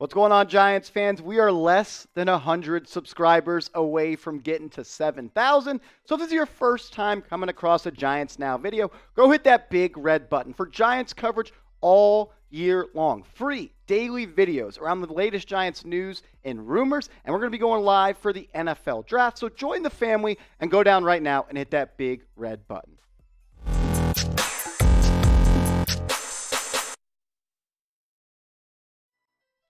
What's going on, Giants fans? We are less than 100 subscribers away from getting to 7,000. So if this is your first time coming across a Giants Now video, go hit that big red button for Giants coverage all year long. Free daily videos around the latest Giants news and rumors. And we're going to be going live for the NFL draft. So join the family and go down right now and hit that big red button.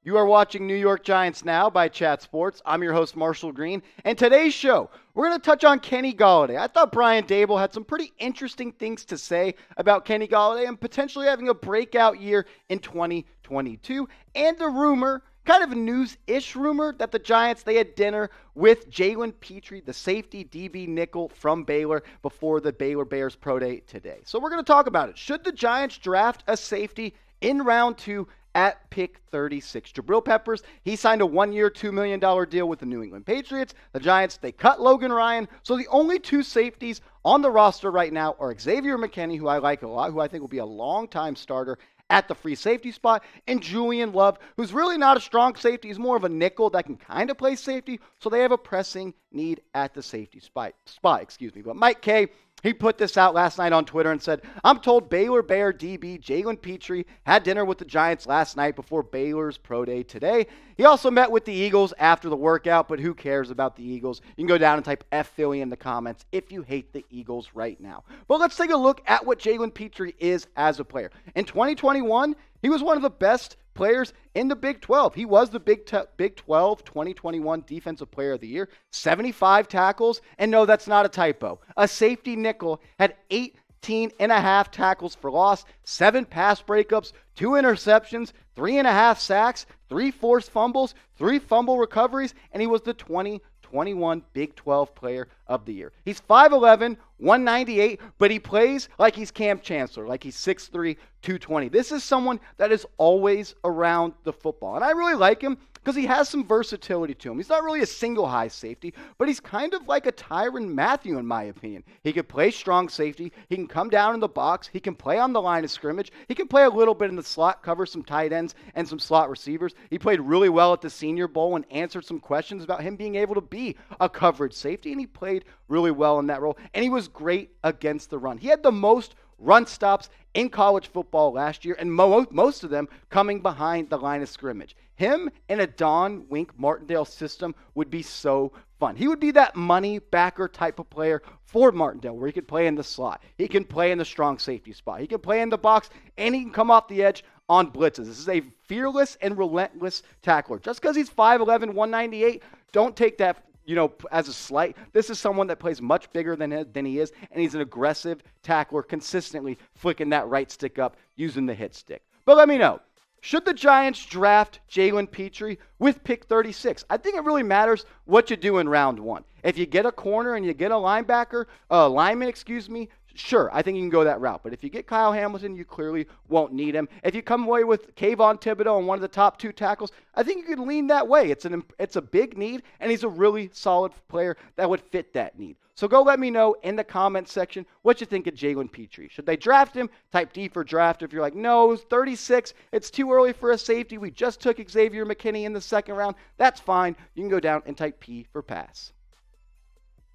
You are watching New York Giants Now by Chat Sports. I'm your host, Marshall Green. And today's show, we're going to touch on Kenny Golladay. I thought Brian Daboll had some pretty interesting things to say about Kenny Golladay and potentially having a breakout year in 2022. And the rumor, kind of news-ish rumor, that the Giants, they had dinner with Jalen Pitre, the safety DB nickel from Baylor, before the Baylor Bears Pro Day today. So we're going to talk about it. Should the Giants draft a safety in round two at pick 36. Jabril Peppers, he signed a one year, $2 million deal with the New England Patriots. The Giants, they cut Logan Ryan. So the only two safeties on the roster right now are Xavier McKinney, who I like a lot, who I think will be a long time starter at the free safety spot, and Julian Love, who's really not a strong safety. He's more of a nickel that can kind of play safety. So they have a pressing need at the safety spot. spot excuse me. But Mike Kaye, he put this out last night on Twitter and said, I'm told Baylor Bear DB Jalen Pitre had dinner with the Giants last night before Baylor's Pro Day today. He also met with the Eagles after the workout, but who cares about the Eagles? You can go down and type F Philly in the comments if you hate the Eagles right now. But let's take a look at what Jalen Pitre is as a player. In 2021, he was one of the best players in the Big 12. He was the Big, Big 12 2021 Defensive Player of the Year, 75 tackles. And no, that's not a typo. A safety nickel had 18 and a half tackles for loss, seven pass breakups, two interceptions, three and a half sacks, three forced fumbles, three fumble recoveries, and he was the 2021 Big 12 Player of the Year. He's 5'11, 198, but he plays like he's Kam Chancellor, like he's 6'3, 220. This is someone that is always around the football. And I really like him because he has some versatility to him. He's not really a single high safety, but he's kind of like a Tyrann Mathieu, in my opinion. He can play strong safety. He can come down in the box. He can play on the line of scrimmage. He can play a little bit in the slot, cover some tight ends and some slot receivers. He played really well at the Senior Bowl and answered some questions about him being able to be a coverage safety, and he played really well in that role. And he was great against the run. He had the most run stops in college football last year, and mo- most of them coming behind the line of scrimmage. Him in a Don Wink Martindale system would be so fun. He would be that money backer type of player for Martindale, where he could play in the slot. He can play in the strong safety spot. He can play in the box, and he can come off the edge on blitzes. This is a fearless and relentless tackler. Just because he's 5'11, 198, don't take that you know, as a slight. This is someone that plays much bigger than, than he is, and he's an aggressive tackler, consistently flicking that right stick up using the hit stick. But let me know should the Giants draft Jalen Pitre with pick 36? I think it really matters what you do in round one. If you get a corner and you get a linebacker, a uh, lineman, excuse me, sure, I think you can go that route. But if you get Kyle Hamilton, you clearly won't need him. If you come away with Kayvon Thibodeaux and one of the top two tackles, I think you can lean that way. It's an it's a big need, and he's a really solid player that would fit that need. So go let me know in the comments section what you think of Jalen Pitre. Should they draft him? Type D for draft. If you're like, no, 36, it's too early for a safety. We just took Xavier McKinney in the second round. That's fine. You can go down and type P for pass.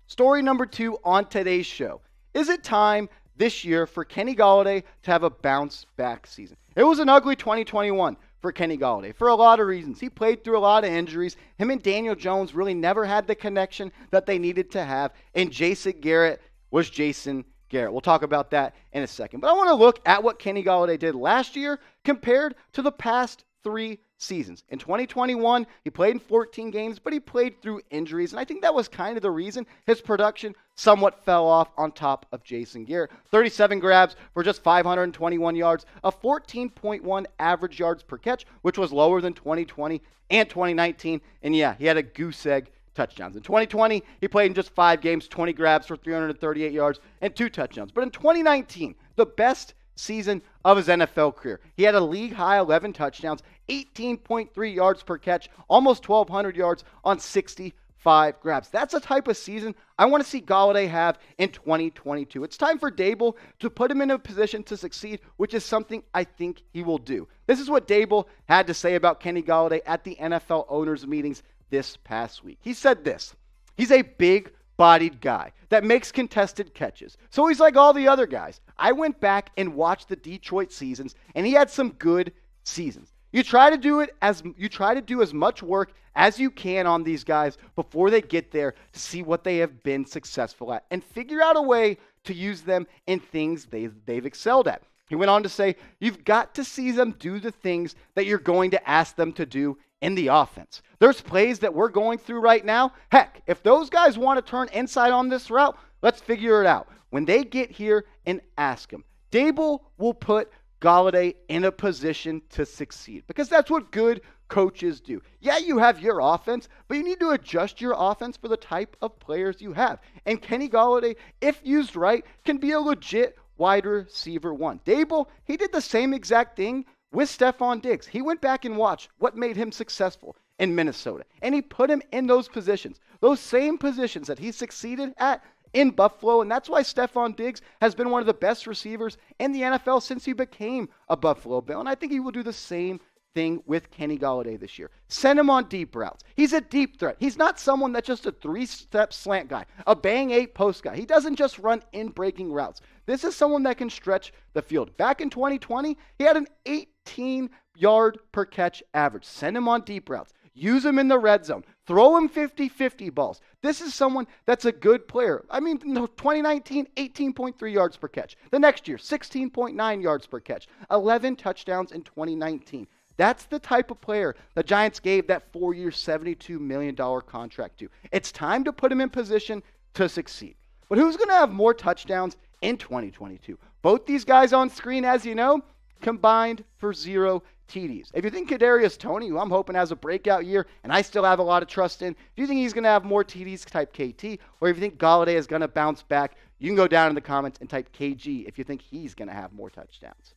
Story number two on today's show. Is it time this year for Kenny Golladay to have a bounce back season? It was an ugly 2021 for Kenny Golladay for a lot of reasons. He played through a lot of injuries. Him and Daniel Jones really never had the connection that they needed to have. And Jason Garrett was Jason Garrett. We'll talk about that in a second. But I want to look at what Kenny Golladay did last year compared to the past three seasons. In 2021, he played in 14 games, but he played through injuries. And I think that was kind of the reason his production somewhat fell off on top of Jason Garrett. 37 grabs for just 521 yards, a 14.1 average yards per catch, which was lower than 2020 and 2019. And yeah, he had a goose egg touchdowns. In 2020, he played in just five games, 20 grabs for 338 yards and two touchdowns. But in 2019, the best season of his NFL career. He had a league high 11 touchdowns, 18.3 yards per catch, almost 1,200 yards on 65 grabs. That's the type of season I want to see Golladay have in 2022. It's time for Daboll to put him in a position to succeed, which is something I think he will do. This is what Daboll had to say about Kenny Golladay at the NFL owners' meetings this past week. He said this He's a big bodied guy that makes contested catches. So he's like all the other guys. I went back and watched the Detroit seasons, and he had some good seasons. You try to do it as you try to do as much work as you can on these guys before they get there to see what they have been successful at and figure out a way to use them in things they, they've excelled at. He went on to say, You've got to see them do the things that you're going to ask them to do in the offense. There's plays that we're going through right now. Heck, if those guys want to turn inside on this route, let's figure it out. When they get here and ask them, Daboll will put Golladay in a position to succeed because that's what good coaches do. Yeah, you have your offense, but you need to adjust your offense for the type of players you have. And Kenny Golladay, if used right, can be a legit wide receiver one. Daboll, he did the same exact thing with Stefon Diggs. He went back and watched what made him successful in Minnesota, and he put him in those positions, those same positions that he succeeded at in Buffalo. And that's why Stefon Diggs has been one of the best receivers in the NFL since he became a Buffalo Bill. And I think he will do the same thing with Kenny Golladay this year. Send him on deep routes. He's a deep threat. He's not someone that's just a three step slant guy, a bang eight post guy. He doesn't just run in breaking routes. This is someone that can stretch the field. Back in 2020, he had an 18 yard per catch average. Send him on deep routes. Use him in the red zone. Throw him 50 50 balls. This is someone that's a good player. I mean, 2019, 18.3 yards per catch. The next year, 16.9 yards per catch. 11 touchdowns in 2019. That's the type of player the Giants gave that four year, $72 million contract to. It's time to put him in position to succeed. But who's going to have more touchdowns in 2022? Both these guys on screen, as you know, combined for zero TDs. If you think Kadarius Toney, who I'm hoping has a breakout year, and I still have a lot of trust in, do you think he's going to have more TDs, type KT. Or if you think Golladay is going to bounce back, you can go down in the comments and type KG if you think he's going to have more touchdowns.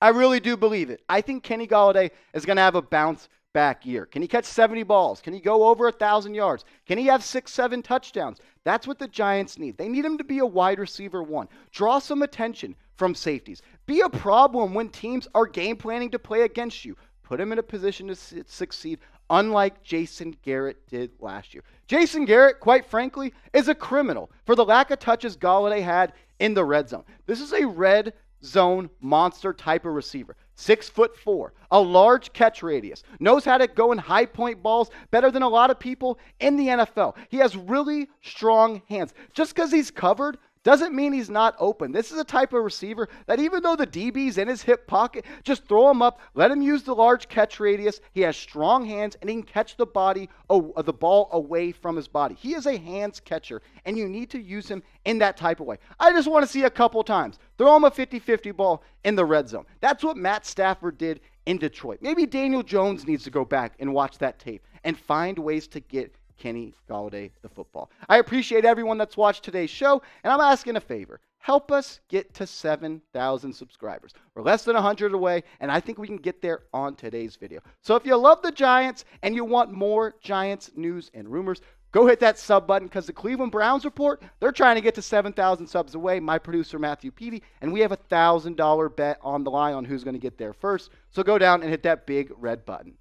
I really do believe it. I think Kenny Golladay is going to have a bounce back year. Can he catch 70 balls? Can he go over 1,000 yards? Can he have six, seven touchdowns? That's what the Giants need. They need him to be a wide receiver one. Draw some attention from safeties. Be a problem when teams are game planning to play against you. Put him in a position to succeed, unlike Jason Garrett did last year. Jason Garrett, quite frankly, is a criminal for the lack of touches Golladay had in the red zone. This is a red zone monster type of receiver. Six foot four, a large catch radius, knows how to go in high point balls better than a lot of people in the NFL. He has really strong hands. Just because he's covered doesn't mean he's not open. This is a type of receiver that even though the DB's in his hip pocket, just throw him up, let him use the large catch radius. He has strong hands and he can catch the body, the ball away from his body. He is a hands catcher, and you need to use him in that type of way. I just want to see a couple times. Throw him a 50-50 ball in the red zone. That's what Matt Stafford did in Detroit. Maybe Daniel Jones needs to go back and watch that tape and find ways to get Kenny Golladay the football. I appreciate everyone that's watched today's show, and I'm asking a favor. Help us get to 7,000 subscribers. We're less than 100 away, and I think we can get there on today's video. So if you love the Giants and you want more Giants news and rumors, go hit that sub button because the Cleveland Browns report, they're trying to get to 7,000 subs away. My producer, Matthew Peavy, and we have a $1,000 bet on the line on who's going to get there first. So go down and hit that big red button.